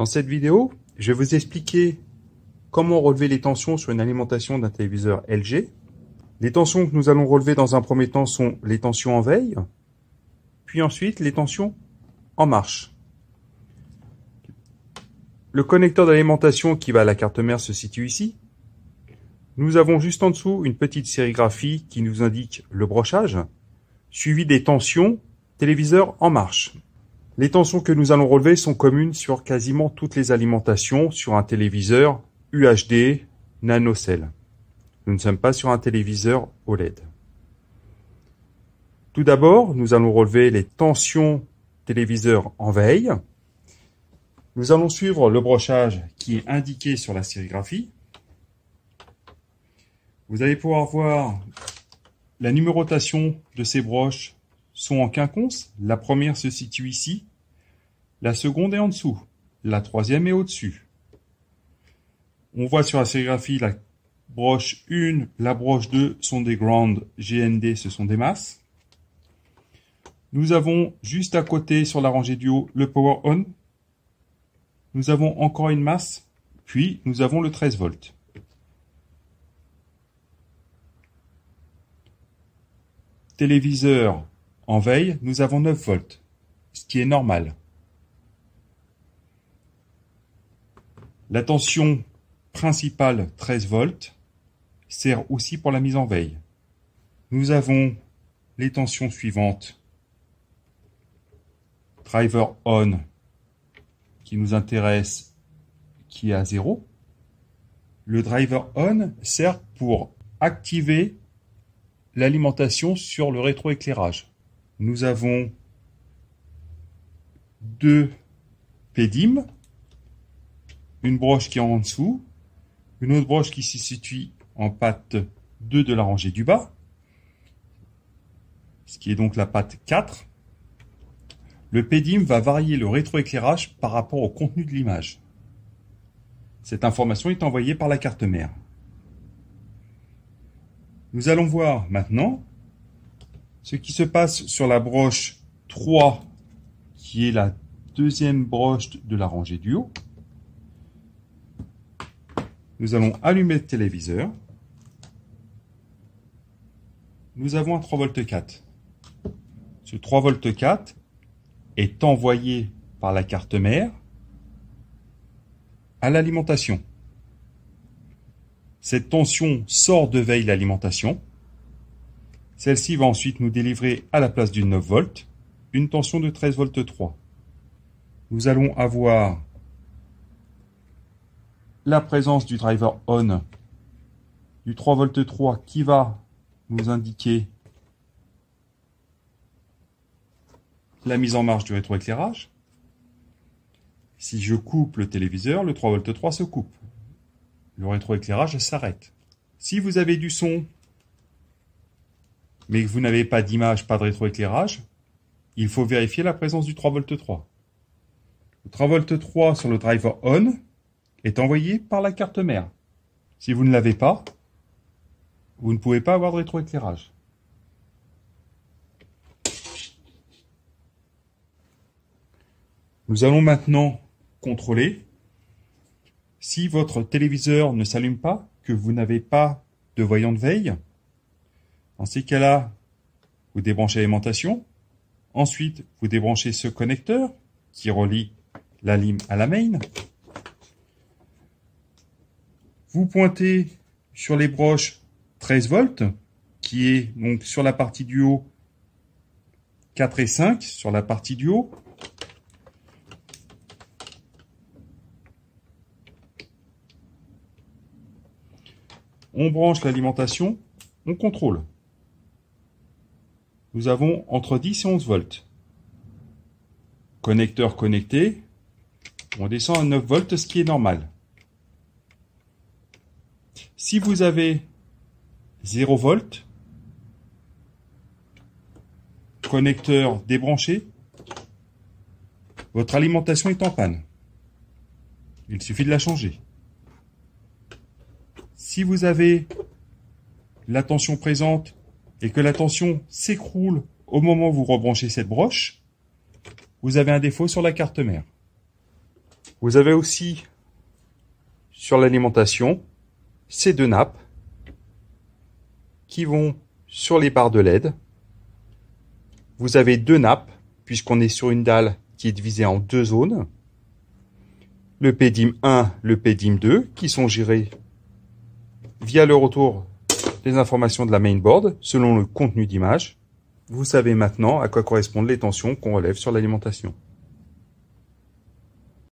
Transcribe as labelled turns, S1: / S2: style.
S1: Dans cette vidéo, je vais vous expliquer comment relever les tensions sur une alimentation d'un téléviseur LG. Les tensions que nous allons relever dans un premier temps sont les tensions en veille, puis ensuite les tensions en marche. Le connecteur d'alimentation qui va à la carte mère se situe ici. Nous avons juste en dessous une petite sérigraphie qui nous indique le brochage, suivi des tensions téléviseur en marche. Les tensions que nous allons relever sont communes sur quasiment toutes les alimentations sur un téléviseur UHD NanoCell. Nous ne sommes pas sur un téléviseur OLED. Tout d'abord, nous allons relever les tensions téléviseur en veille. Nous allons suivre le brochage qui est indiqué sur la sérigraphie. Vous allez pouvoir voir la numérotation de ces broches sont en quinconce. La première se situe ici. La seconde est en dessous. La troisième est au-dessus. On voit sur la sérigraphie la broche 1, la broche 2 sont des ground GND, ce sont des masses. Nous avons juste à côté sur la rangée du haut le power on. Nous avons encore une masse, puis nous avons le 13 volts. Téléviseur en veille, nous avons 9 volts, ce qui est normal. La tension principale 13 volts sert aussi pour la mise en veille. Nous avons les tensions suivantes. Driver on qui nous intéresse qui est à 0. Le driver on sert pour activer l'alimentation sur le rétroéclairage. Nous avons deux pédimes une broche qui est en dessous, une autre broche qui se situe en patte 2 de la rangée du bas, ce qui est donc la patte 4. Le pédim va varier le rétroéclairage par rapport au contenu de l'image. Cette information est envoyée par la carte mère. Nous allons voir maintenant ce qui se passe sur la broche 3, qui est la deuxième broche de la rangée du haut. Nous allons allumer le téléviseur. Nous avons un 3 v 4. Ce 3 v 4 est envoyé par la carte mère à l'alimentation. Cette tension sort de veille l'alimentation. Celle-ci va ensuite nous délivrer à la place d'une 9 volts une tension de 13 volts 3. Nous allons avoir la présence du driver on du 3 v 3 qui va nous indiquer la mise en marche du rétroéclairage. Si je coupe le téléviseur, le 3 v 3 se coupe. Le rétroéclairage s'arrête. Si vous avez du son, mais que vous n'avez pas d'image, pas de rétroéclairage, il faut vérifier la présence du 3 v 3. Le 3 v 3 sur le driver on est envoyé par la carte mère. Si vous ne l'avez pas, vous ne pouvez pas avoir de rétroéclairage. Nous allons maintenant contrôler si votre téléviseur ne s'allume pas, que vous n'avez pas de voyant de veille. Dans ces cas-là, vous débranchez l'alimentation. Ensuite, vous débranchez ce connecteur qui relie la lime à la main. Vous pointez sur les broches 13 volts, qui est donc sur la partie du haut 4 et 5 sur la partie du haut. On branche l'alimentation, on contrôle. Nous avons entre 10 et 11 volts. Connecteur connecté, on descend à 9 volts, ce qui est normal. Si vous avez 0 volt, connecteur débranché, votre alimentation est en panne. Il suffit de la changer. Si vous avez la tension présente et que la tension s'écroule au moment où vous rebranchez cette broche, vous avez un défaut sur la carte mère. Vous avez aussi sur l'alimentation ces deux nappes qui vont sur les barres de LED. Vous avez deux nappes puisqu'on est sur une dalle qui est divisée en deux zones. Le PDIM 1, le PDIM 2 qui sont gérés via le retour des informations de la mainboard selon le contenu d'image. Vous savez maintenant à quoi correspondent les tensions qu'on relève sur l'alimentation.